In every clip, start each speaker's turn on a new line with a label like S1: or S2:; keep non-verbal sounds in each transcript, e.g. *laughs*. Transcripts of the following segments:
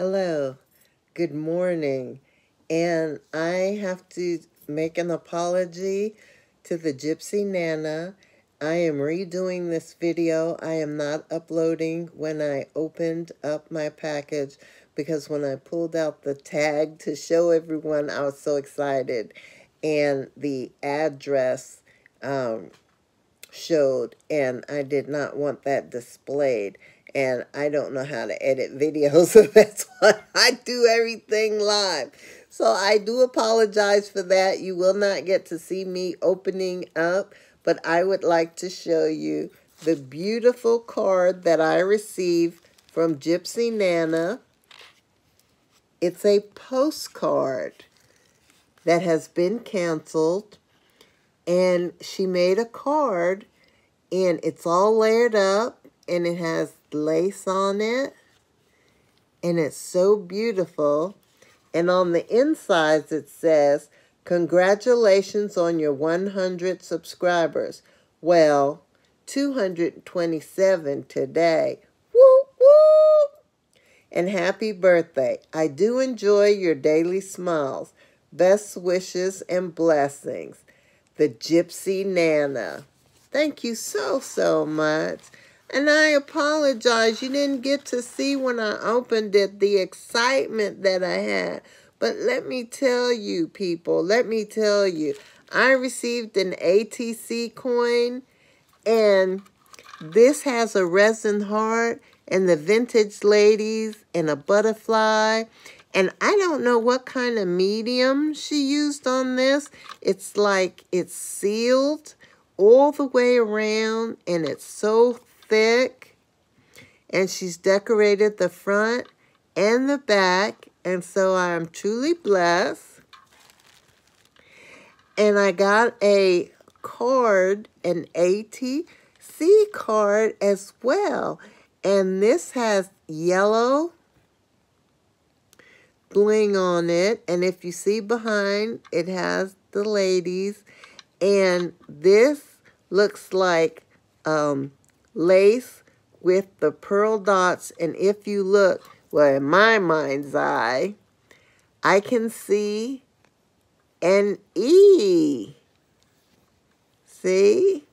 S1: Hello, good morning. And I have to make an apology to the Gypsy Nana. I am redoing this video. I am not uploading when I opened up my package because when I pulled out the tag to show everyone, I was so excited. And the address um, showed, and I did not want that displayed and I don't know how to edit videos, *laughs* so that's why I do everything live. So I do apologize for that. You will not get to see me opening up, but I would like to show you the beautiful card that I received from Gypsy Nana. It's a postcard that has been canceled, and she made a card, and it's all layered up, and it has lace on it. And it's so beautiful. And on the insides it says, congratulations on your 100 subscribers. Well, 227 today. Woo, woo! And happy birthday. I do enjoy your daily smiles. Best wishes and blessings. The Gypsy Nana. Thank you so, so much. And I apologize. You didn't get to see when I opened it the excitement that I had. But let me tell you, people, let me tell you, I received an ATC coin, and this has a resin heart, and the vintage ladies, and a butterfly. And I don't know what kind of medium she used on this. It's like it's sealed all the way around, and it's so thick. And she's decorated the front and the back. And so I am truly blessed. And I got a card, an ATC card as well. And this has yellow bling on it. And if you see behind, it has the ladies. And this looks like um, lace with the pearl dots. And if you look, well, in my mind's eye, I can see an E. See?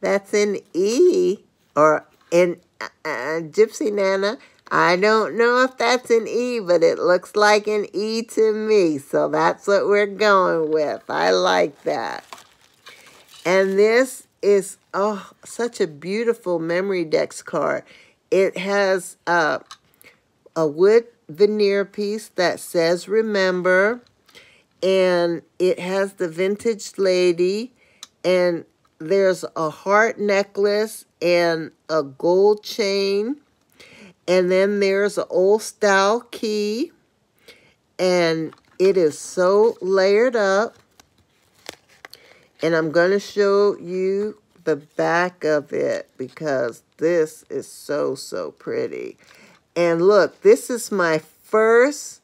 S1: That's an E. Or uh, uh, Gypsy Nana, I don't know if that's an E, but it looks like an E to me. So that's what we're going with. I like that. And this is oh such a beautiful memory dex card. It has uh, a wood veneer piece that says remember and it has the vintage lady and there's a heart necklace and a gold chain and then there's an old style key and it is so layered up and I'm going to show you the back of it because this is so, so pretty. And look, this is my first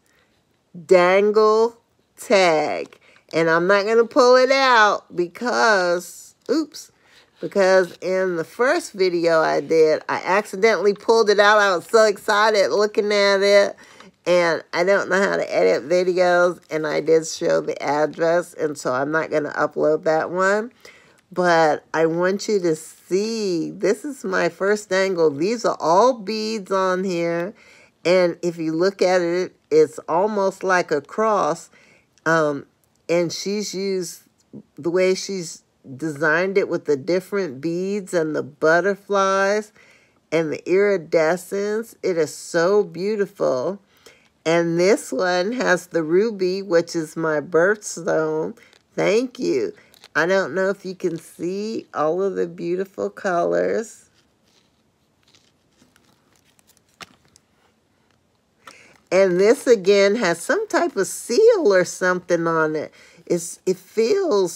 S1: dangle tag. And I'm not going to pull it out because, oops, because in the first video I did, I accidentally pulled it out. I was so excited looking at it and I don't know how to edit videos, and I did show the address, and so I'm not going to upload that one. But I want you to see, this is my first angle. These are all beads on here, and if you look at it, it's almost like a cross, um, and she's used, the way she's designed it with the different beads and the butterflies and the iridescence, it is so beautiful. And this one has the ruby, which is my birthstone. Thank you. I don't know if you can see all of the beautiful colors. And this again has some type of seal or something on it. It's, it feels